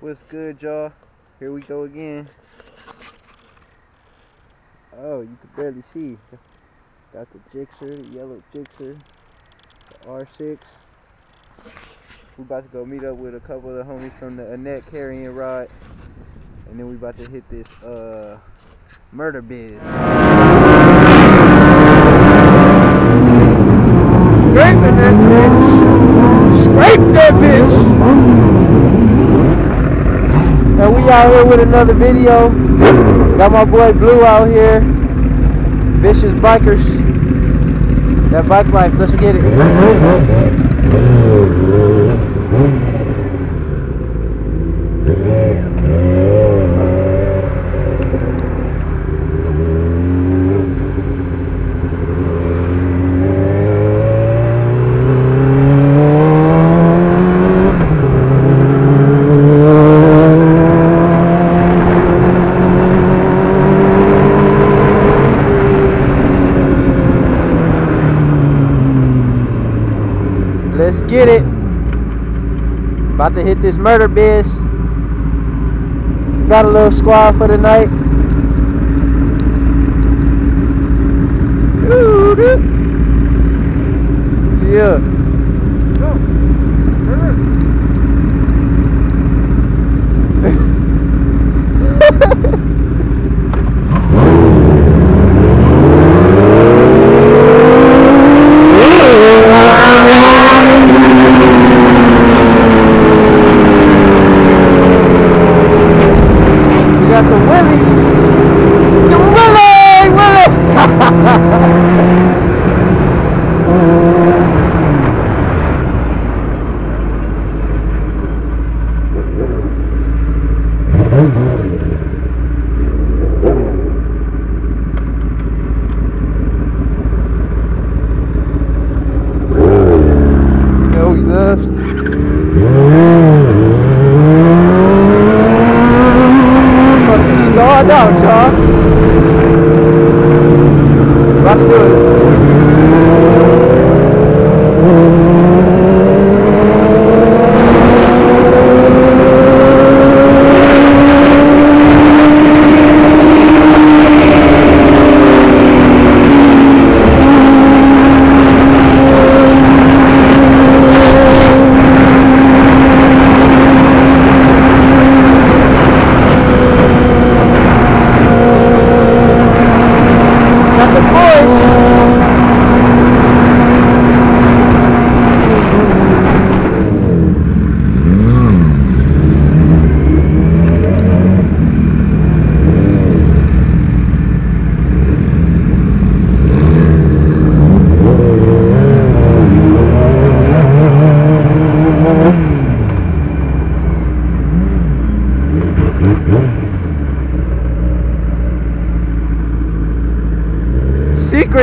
What's good, y'all? Here we go again. Oh, you can barely see. Got the Gixxer, the yellow Gixxer, the R6. We about to go meet up with a couple of the homies from the Annette carrying rod. And then we about to hit this uh murder biz. Scraping that bitch. Scrape that bitch. And we out here with another video. Got my boy Blue out here. Vicious Bikers. That bike life, let's get it. Let's get it. About to hit this murder biz. Got a little squad for the night.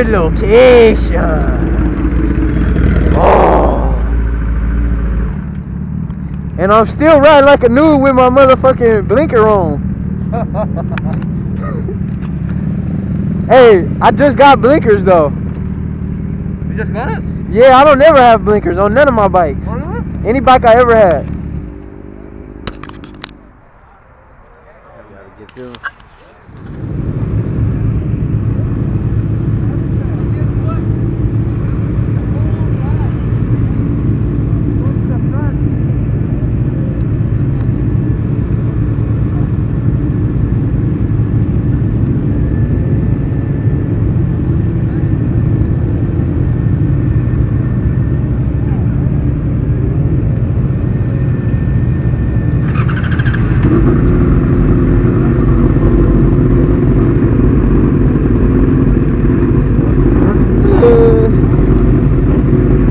Secret location. Oh. And I'm still riding like a noob with my motherfucking blinker on. hey, I just got blinkers though. You just got it? Yeah, I don't never have blinkers on none of my bikes. Oh, really? Any bike I ever had.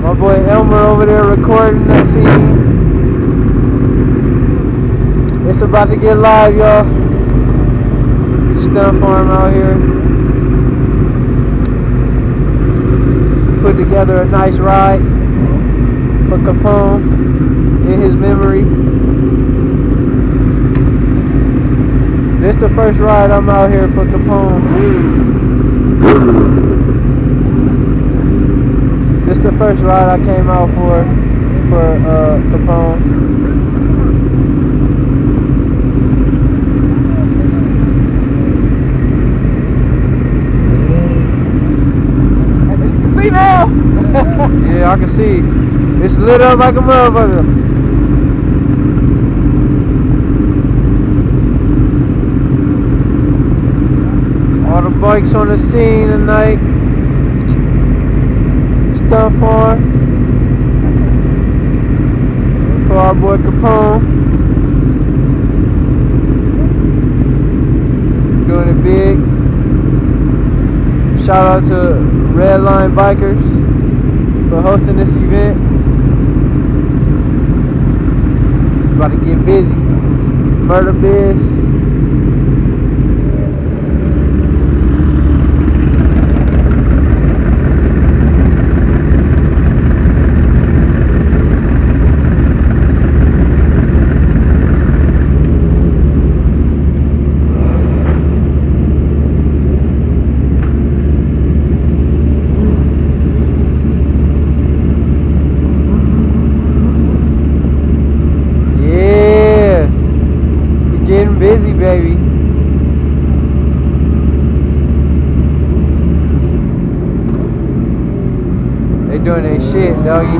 My boy Over recording that scene. It's about to get live, y'all. Stunt farm out here. Put together a nice ride for Capone in his memory. This the first ride I'm out here for Capone the first ride I came out for, for uh, Capone. Now. yeah, I can see. It's lit up like a motherfucker. All the bikes on the scene tonight. Stuff on. For our boy Capone. Doing it big. Shout out to Redline Bikers for hosting this event. About to get busy. Murder Biz. Yeah. We getting busy, baby. They doing their shit, doggy.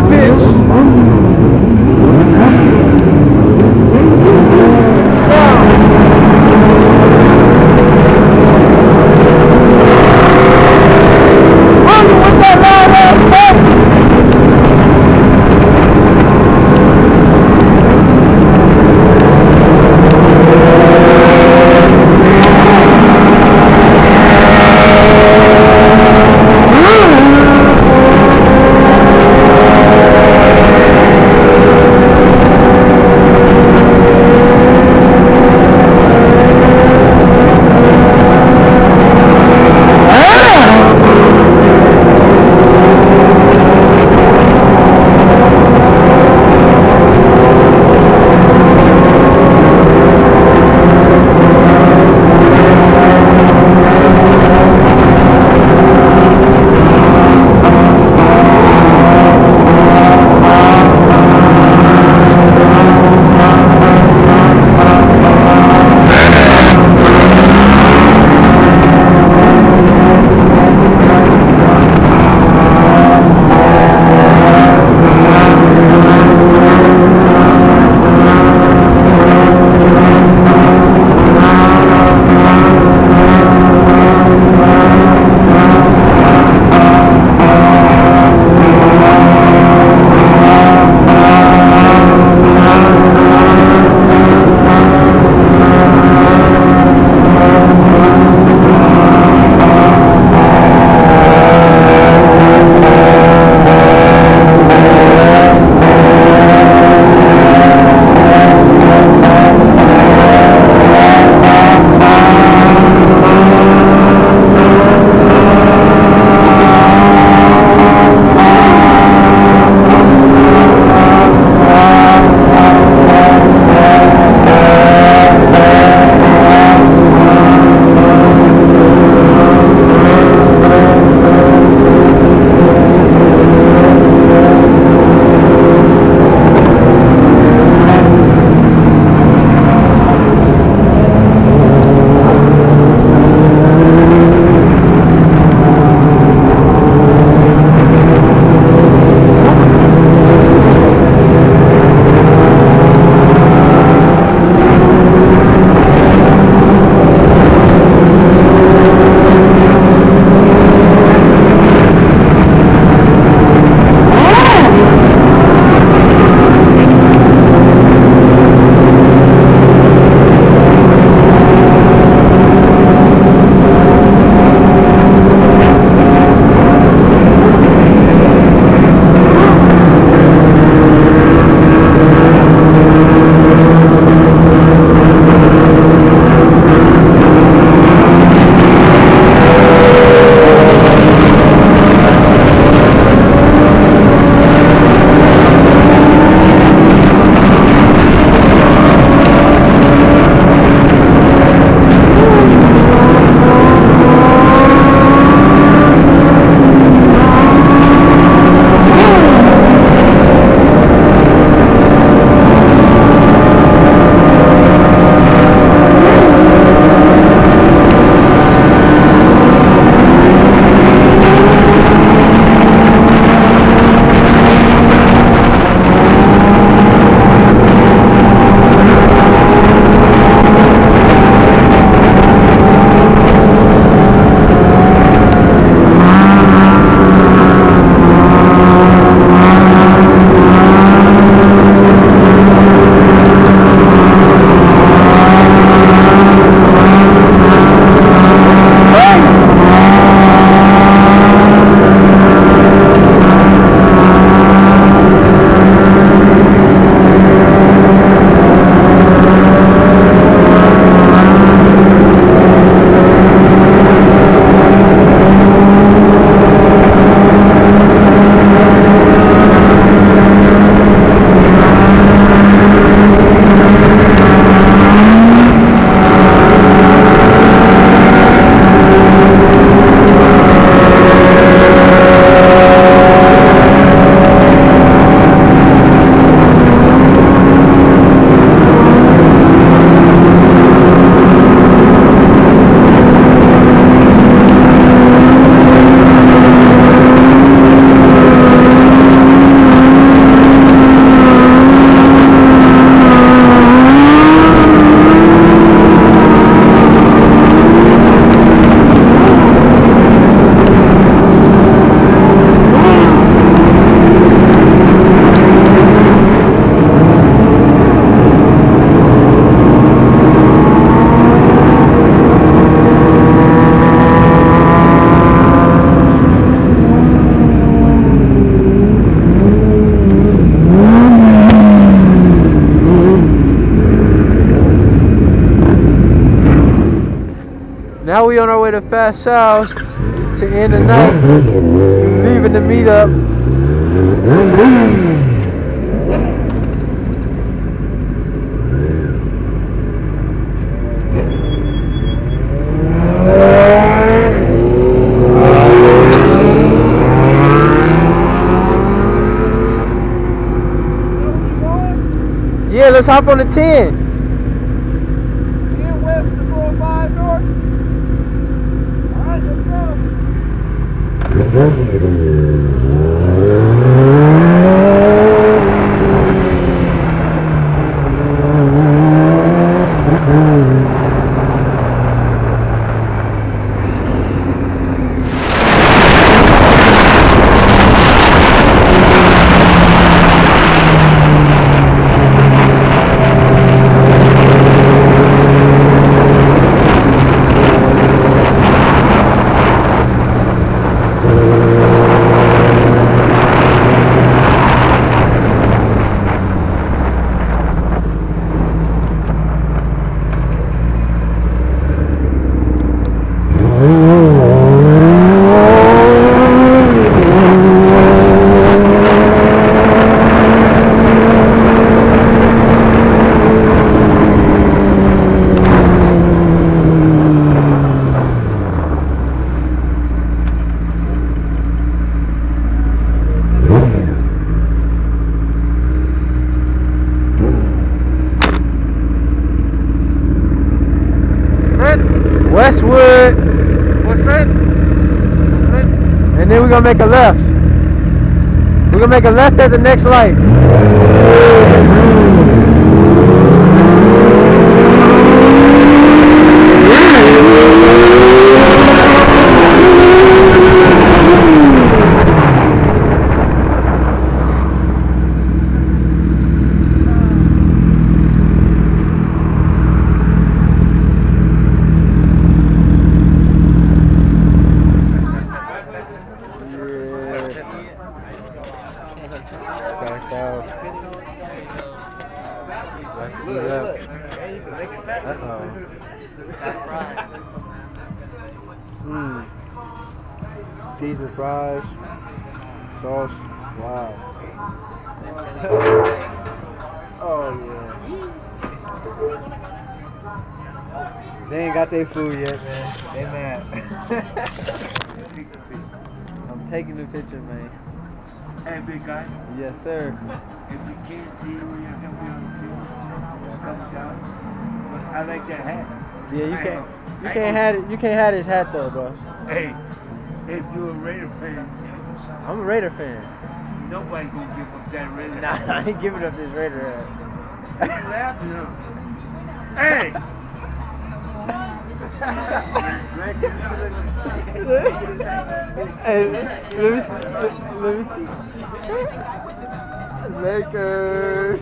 Bitch. We on our way to Fat Sal's to end the night. Leaving the meetup. Yeah, let's hop on the 10. Thank you. And then we're gonna make a left. We're gonna make a left at the next light. Fast out. Let's do that. Uh-oh. Mmm. Seasoned fries. Sauce. Wow. oh yeah. They ain't got their food yet, man. They mad. I'm taking the picture, man. Hey, big guy. Yes, sir. If you can't see when you're coming on the field, come down. But I like that hat. Yeah, you I can't. know. You I can't know. have it. You can't have his hat though, bro. Hey, if you're a Raider fan, I'm a Raider fan. nobody gonna give up that Raider Nah, hat. I ain't giving up this Raider You hat. laughing, huh? Hey! hey, let me see. Let me see. Lakers.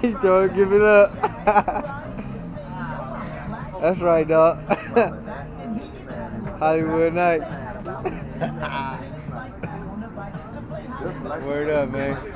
He's don't give it up. That's right, dog. Hollywood night. Word up, man.